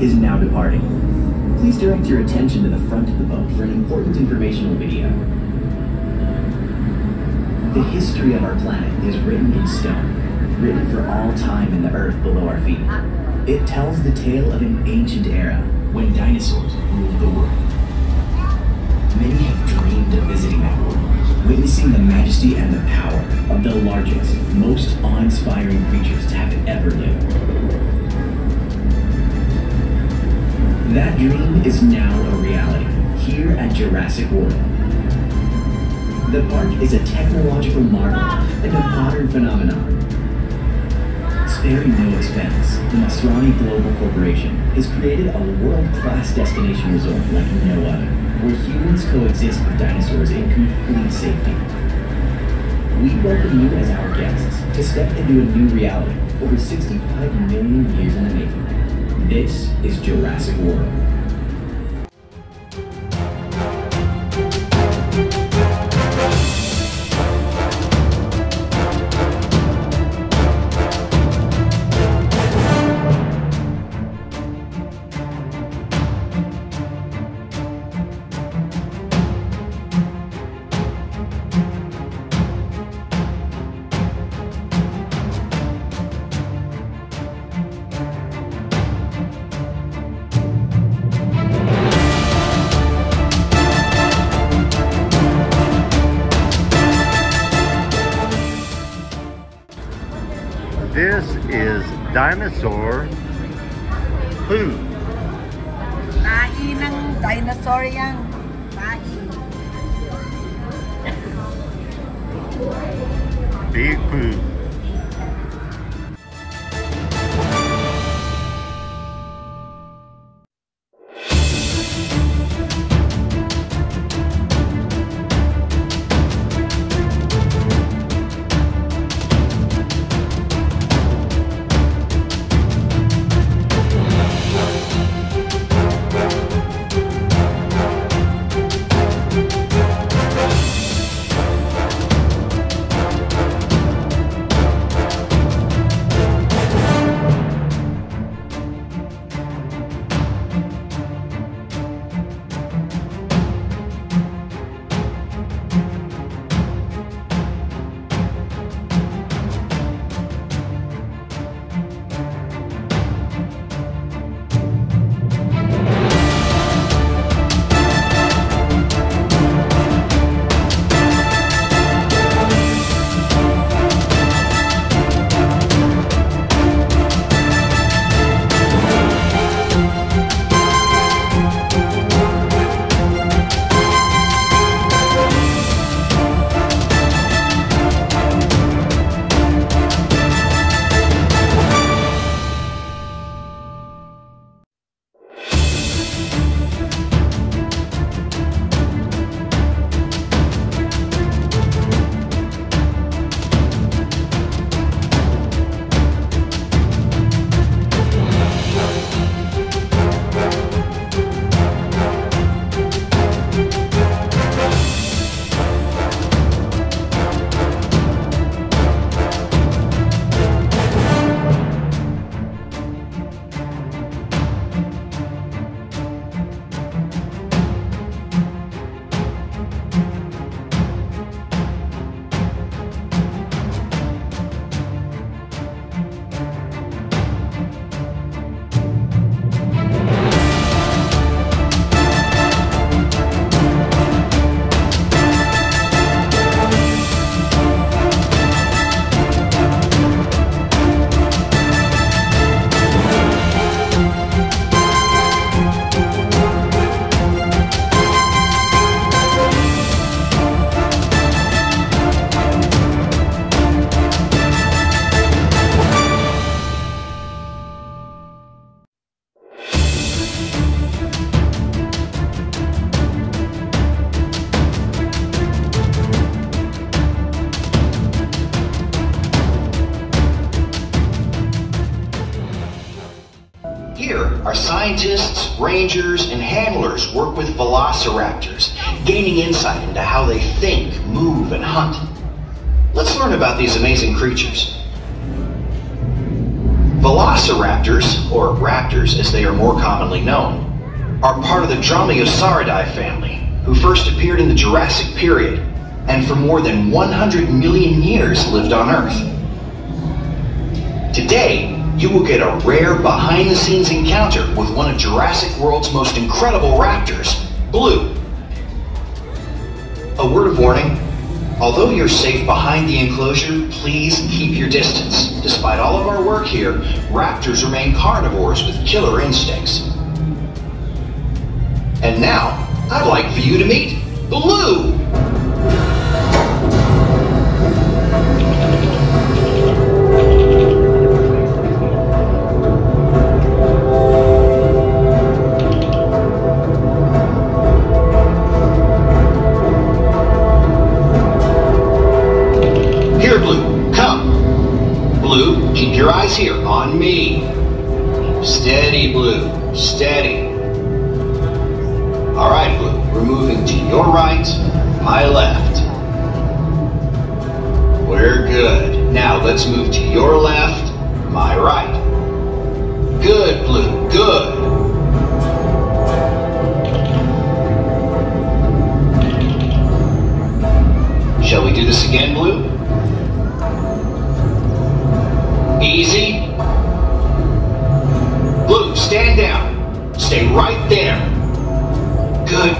is now departing. Please direct your attention to the front of the boat for an important informational video. The history of our planet is written in stone, written for all time in the earth below our feet. It tells the tale of an ancient era when dinosaurs ruled the world. Many have dreamed of visiting that world, witnessing the majesty and the power of the largest, most awe-inspiring creatures to have ever lived. That dream is now a reality here at Jurassic World. The park is a technological marvel and a modern phenomenon. Sparing no expense, the Masrani Global Corporation has created a world-class destination resort like no other, where humans coexist with dinosaurs in complete safety. We welcome you as our guests to step into a new reality over 65 million years in the making. This is Jurassic World. Dinosaur food. Tahi ng dinosaur yan. Tahi. Big food. Scientists, rangers, and handlers work with velociraptors, gaining insight into how they think, move, and hunt. Let's learn about these amazing creatures. Velociraptors, or raptors as they are more commonly known, are part of the Dromaeosauridae family, who first appeared in the Jurassic period and for more than 100 million years lived on Earth. Today, you will get a rare behind-the-scenes encounter with one of Jurassic World's most incredible raptors, Blue. A word of warning, Although you're safe behind the enclosure, please keep your distance. Despite all of our work here, raptors remain carnivores with killer instincts. And now, I'd like for you to meet Blue! On me. Steady, Blue, steady. All right, Blue, we're moving to your right, my left. We're good. Now let's move to your left, my right. Good, Blue,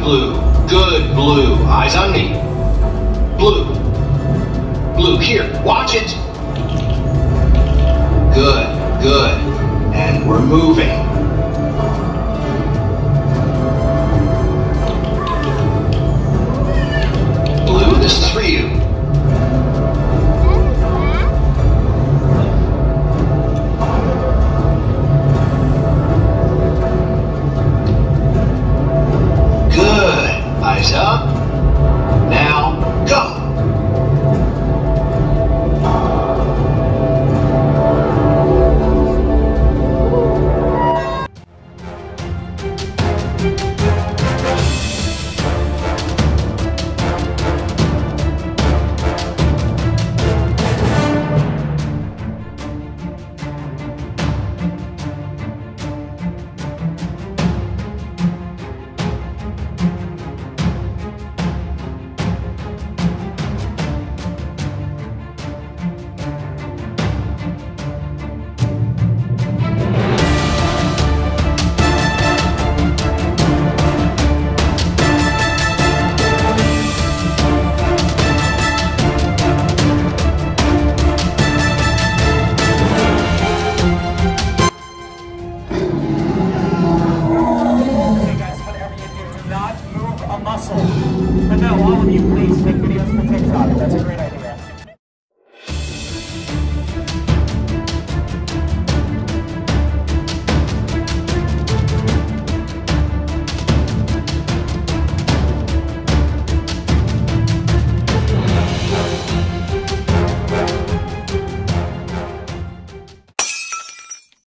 Blue. Good, Blue. Eyes on me. Blue. Blue, here. Watch it. Good, good. And we're moving. up.